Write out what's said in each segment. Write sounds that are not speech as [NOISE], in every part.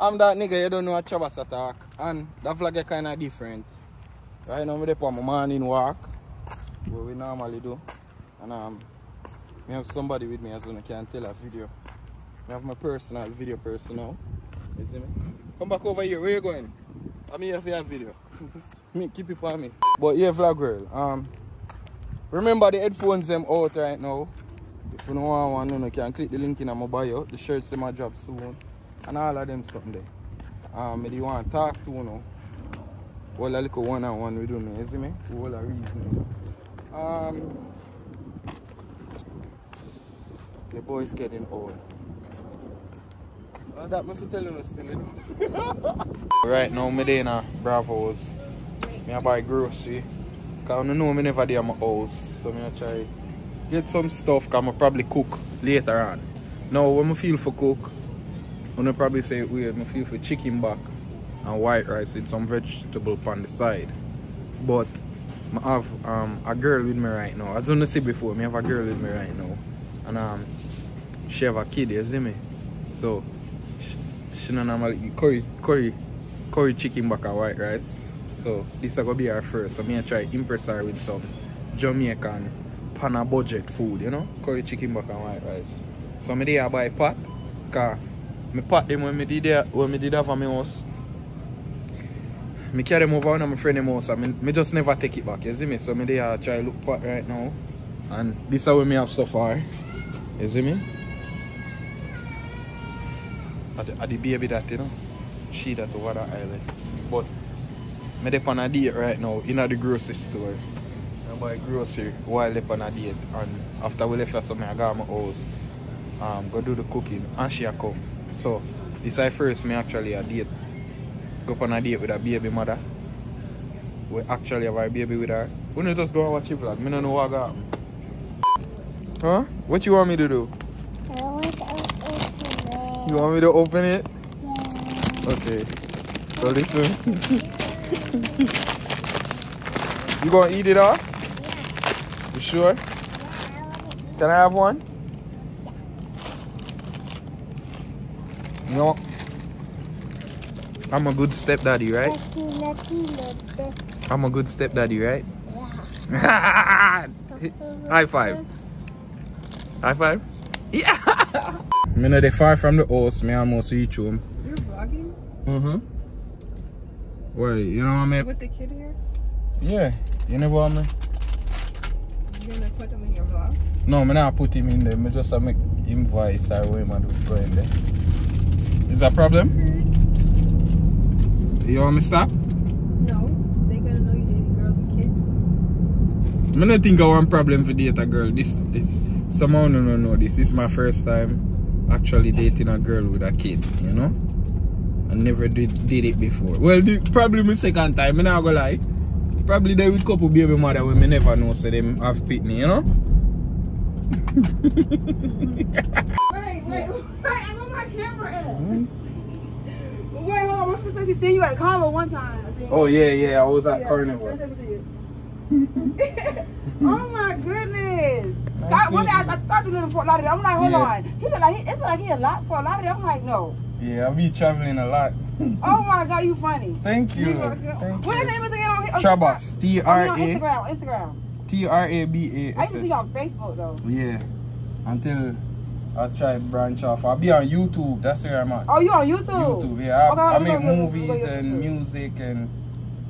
I'm that nigga you don't know a Trabass attack. And that vlog is kinda different. Right now up on my morning walk. What we normally do. And um I have somebody with me as well I can tell a video. I have my personal video person now. You see me? Come back over here, where you going? I'm here for your video. [LAUGHS] me, keep it for me. But yeah, vlog girl. Um remember the headphones them out right now. If you don't want one, you can click the link in my bio. The shirts them a drop soon. And all of them something there. Um you want to talk to you know. All a little one on one we do me, you see me? All a reason. Um the boy's getting old. That fi tell you still. right now, me dey in Bravos. Me a buy grocery. Cause I know me never dey at my house. So me a try get some stuff cause I probably cook later on. Now when I feel for cook, I probably say we have a few for chicken back and white rice with some vegetable on the side. But I have um, a girl with me right now. As I see before, me have a girl with me right now. And um, she have a kid, you see me? So she, she no normally eat curry, curry, curry chicken back and white rice. So this is gonna be our first. So me try impress her with some Jamaican pan budget food, you know? Curry chicken back and white rice. So me there buy pot. Cause me pot them when me did there when me did have for my house. Me carry them over on my friend them house and me, me just never take it back, you see me? So me there try look pot right now. And this is what me have so far. You see me? At the, at the baby that, you know? She that over the island. But me dey on a date right now in the grocery store. I buy grocery while they on a date and after we left something I got my house. Um go do the cooking and she come. So this is first me actually a date. Go on a date with a baby mother. We actually have a baby with her. We not just go and watch it vlog. Me no know what got Huh? What you want me to do? I want to open it. You want me to open it? Yeah. Okay. So listen. [LAUGHS] you gonna eat it off? Yeah. You sure? Can I have one? No. I'm a good stepdaddy, right? Kilo, kilo, the- I'm a good stepdaddy, right? yeah. [LAUGHS] High five. High five. Yeah. [LAUGHS] Me know they far from the house. Me almost reach home. You're vlogging Mm-hmm. Wait, you know what I mean? with the kid here? Yeah. You never want me? You're gonna put him in your vlog? No, me not put him in there. Me just make him voice what a do go in there. Is that a problem? You want me stop? No. They gonna know you dating girls and kids. Me not think I want problem for date a girl. This, this, someone no no know this. Is my first time actually dating a girl with a kid, you know? I never did, did it before. Well, the, probably my second time, me not gonna lie. Probably there with couple baby mother when me never know so them have pitney, you know? [LAUGHS] Wait, wait, wait, I'm on my camera at? Wait, hold on, my sister, she seen you at Carnival one time, I. Oh yeah, yeah, I was at Yeah, Carnival. let me see it. [LAUGHS] oh my goodness. Nice God, one day I, I thought you lived in Fort Lauderdale. I'm like, hold Yeah. on. He look like he, it's like he a lot Fort Lauderdale. I'm like, no. Yeah, I be traveling a lot. [LAUGHS] Oh my God, you funny. Thank you. Thank what you. the name is again on here? Oh, Trabass. T Oh, on Instagram, Instagram. T R A B A I S used to see you on Facebook though. Yeah. Until I try branch off. I'll be on YouTube. That's where I'm at. Oh, you on YouTube? YouTube. Yeah. I, Okay, I let make go to YouTube, movies and music and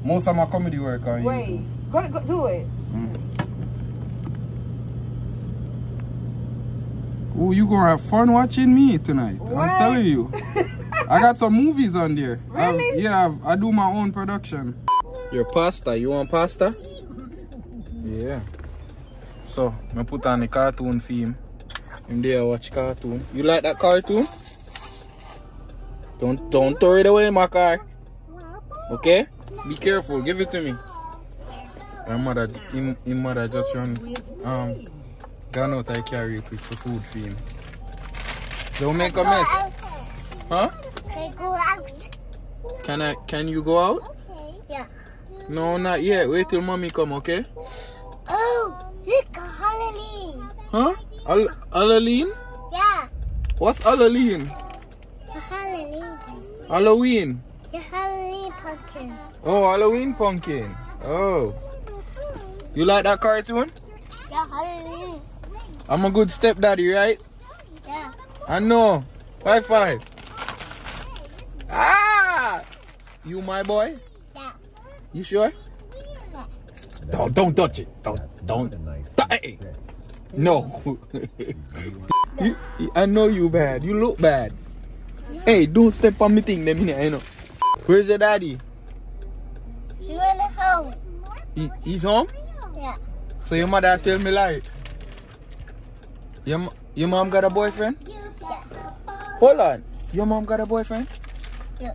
most of my comedy work on Wait, YouTube. go, to, go do it. Mm. Oh, you gonna have fun watching me tonight. What? I'm telling you. [LAUGHS] I got some movies on there. I- Really? yeah, I do my own production. Your pasta, you want pasta? Yeah. So, I put on the cartoon theme. In there, watch cartoon. You like that cartoon? Don't don't throw it away, my car. Okay? Be careful. Give it to me. My mother, him, him mother just run. Um, gone out. I carry with the food for him. Don't make a mess, huh? Okay, go out. Can I? Can you go out? Okay. Yeah. No, not yet. Wait till mommy come, okay? Oh, look, Halloween. Huh? Al Alaline? Yeah, What's Alaline? Halloween. Halloween. The Halloween pumpkin. Oh, Halloween pumpkin. Oh. You like that cartoon? Yeah, Halloween. I'm a good stepdaddy, right? Yeah. I know. High five. Ah! You my boy? Yeah. You sure? Don't don't touch it. Don't don't. Th- hey. No. You- you- I know you bad. You look bad. Hey, don't step on me thing, them in I know. Where's your daddy? You in the house. He, he's home? Yeah. So your mother tell me lie. Your, your mom got a boyfriend? Yeah. Hold on. Your mom got a boyfriend? Yeah.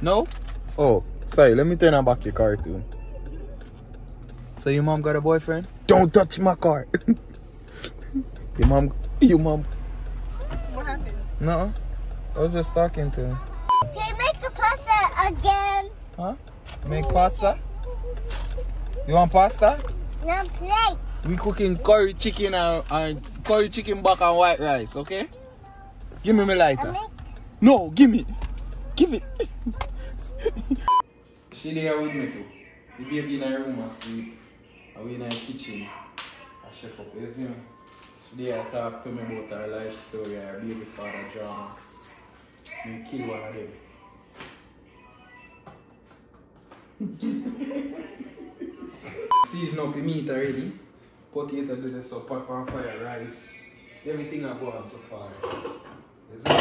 No? Oh, sorry. Let me turn on back your cartoon. So your mom got a boyfriend? Don't touch my car. [LAUGHS] your mom, your mom. What happened? No, I was just talking to him. you make the pasta again. Huh? Make pasta? You want pasta? No plate. We cooking curry chicken and, and curry chicken back and white rice, okay? Give me my I lighter. make No, give me. Give it. she there with me too. The baby in her room asleep. And we in her kitchen. I chef up, you see me? There talk to me about her life story, her baby father drama. Me kill one of them. [LAUGHS] Season up the meat already. Potato do this up, pot on fire, rice. Everything I go on so far. You see me?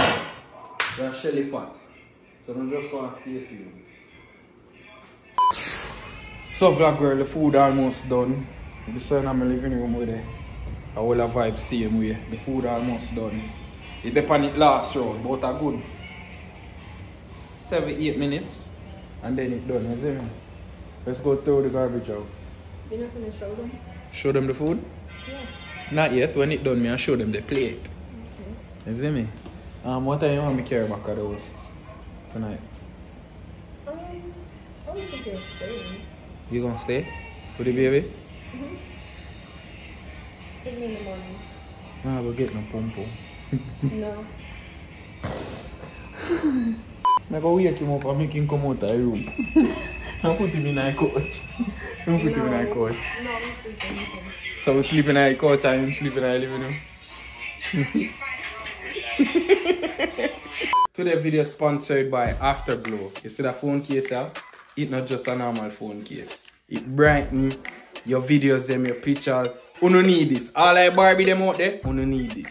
They're shelly pot. So I'm just gonna stay tuned. So vlog girl, the food almost done. The sun in my living room with it. I will have vibe same way. The food almost done. It depend it last round, but a good seven, eight minutes. And then it done, you see me? Let's go throw the garbage out. You're not gonna show them? Show them the food? Yeah. Not yet. When it done, me I show them the plate. Okay. You see me? Um, what time you want me carry back of those tonight? Um, I was thinking of staying. You gonna stay with the baby? Mm-hmm. Take me in the morning. Nah, we'll get no pum pum. no. I go wake him up and make him come out of the room. [LAUGHS] and put him in a couch. and put him in a couch. No, I'm sleeping. So we sleep in a couch and him sleep in a living room. [LAUGHS] Today's video is sponsored by Afterglow. You see that phone case here? It's not just a normal phone case. It brighten your videos, them, your pictures. Don't need this. All I Barbie them out there, don't need this.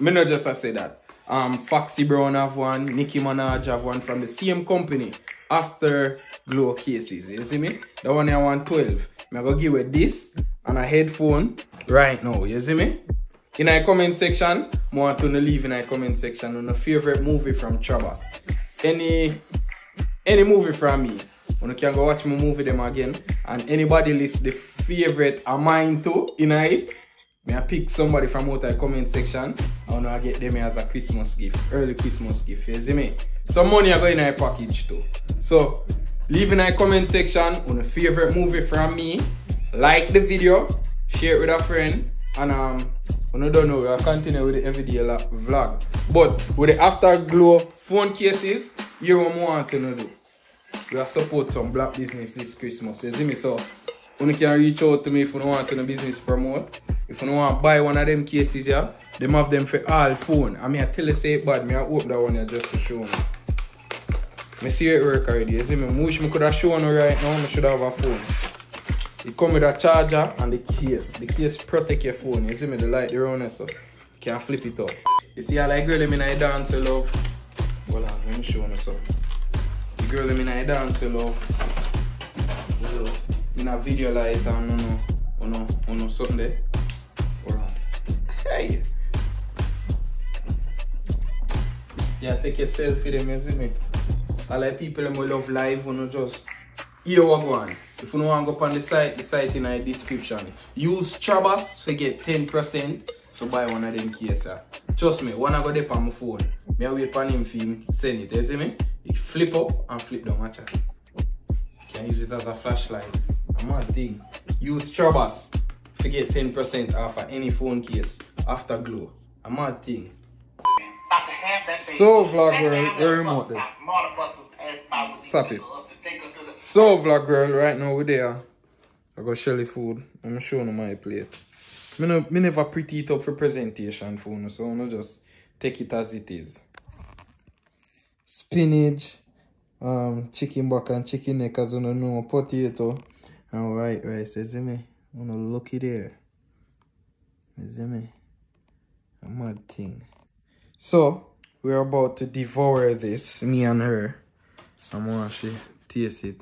Me not just I say that. Um, Foxy Brown have one, Nicki Minaj have one from the same company. Afterglow cases, you see me? The one I want 12. Me go give you this and a headphone right now, you see me? In our comment section, want to leave in our comment section on a favorite movie from Trabass. Any any movie from me. You can go watch my movie them again. And anybody list the favorite of mine too in it. I pick somebody from out the comment section. I I get them as a Christmas gift. Early Christmas gift. You see me? Some money I go in a package too. So leave in our comment section on a favorite movie from me. Like the video, share it with a friend, and um I don't know, we'll continue with the everyday vlog. But with the afterglow phone cases, you what I want to do. We are support some black business this Christmas. You see me? So you can reach out to me if you don't want to the business promote. If you don't want to buy one of them cases, yeah, them have them for all phone. I mean I tell you say it bad, me I hope that one here just to show me. Me see it work already. You see me? I wish me could have shown you right now, I should have a phone. It come with a charger and the case. The case protect your phone. You see me? The light the round there, so you can flip it up. You see, I like girl them in a dance, you love. On, let me show you something. Girl them in a dance, love. Love. In a video light you know, you know, you know something there. Hey! Yeah, take a selfie them, you see me? I like people them who love live, you know, just here what go on. If you don't want to go on the site, the site in the description. Use Trabass to get 10% to buy one of them cases. Trust me, when I go there on my phone, me I wait for him for send it, you see me? It flip up and flip down, watch it. Can use it as a flashlight. I'm a mad thing. Use Trabass to get 10% off of any phone case Afterglow. I'm a mad thing. About to have that baby. So, vlog girl, very remote there. stop, was asked about Stop it. up to take her to the- So vlog girl, right now we're there. I got Shelly food. I'm showing you my plate. Me, no, me never pretty it up for presentation for you, so I'm just take it as it is. Spinach, um, chicken back and chicken neck as you know, potato, and white rice. You see me? Look it there. See me? A mad thing. So, we're about to devour this, me and her. I'm gonna actually taste it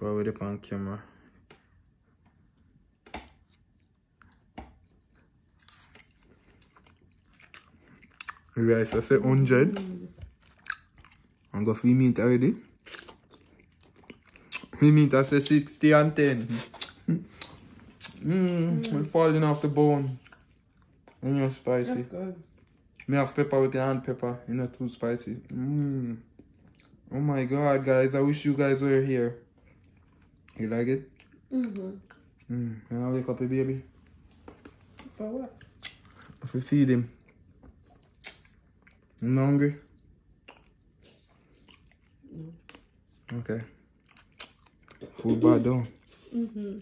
while we're up on camera. Guys, I say 100. I'm gonna free meat already. Free meat, I say 60 and 10. Mmm, we're falling off the bone. And you're spicy. That's good. Me have pepper with the hand pepper, you know, too spicy. Mmm. Oh my god, guys, I wish you guys were here. You like it? Mm-hmm. Mmm. Can I wake up a baby? For what? If we feed him. Not hungry? Okay. Food bad down. Mm-hmm.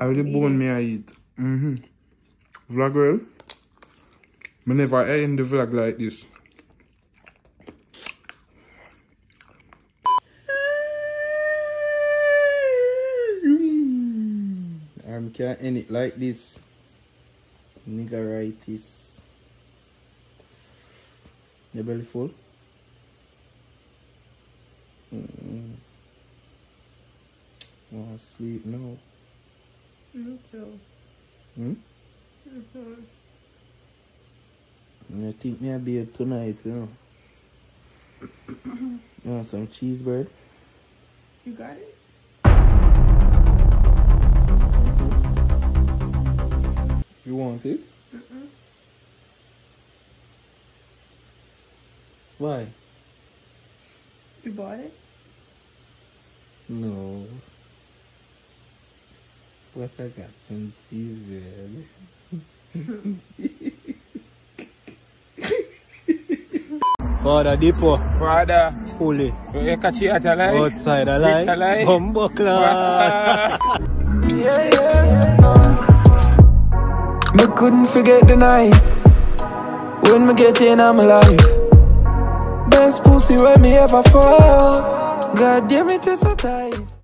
I really bone me I eat. Mm-hmm. Vlog girl. Me never end the vlog like this. I'm can't end it like this. Niggeritis. Your belly full? Mm. Want to sleep No. Me too. Hmm? Mm-hmm. I think me a tonight, you know. [COUGHS] you want some cheese bread? You got it? You want it? Mm-mm. Why? You bought it? No. What I got some cheese bread. Father Depot, Father, fully you eh, catch it at a lie? outside alive. Reach alive? Bumbo class. [LAUGHS] Yeah, yeah, no. Me couldn't forget the night when me get in I'm alive. Best pussy when me ever fall. God damn it, it's so tight.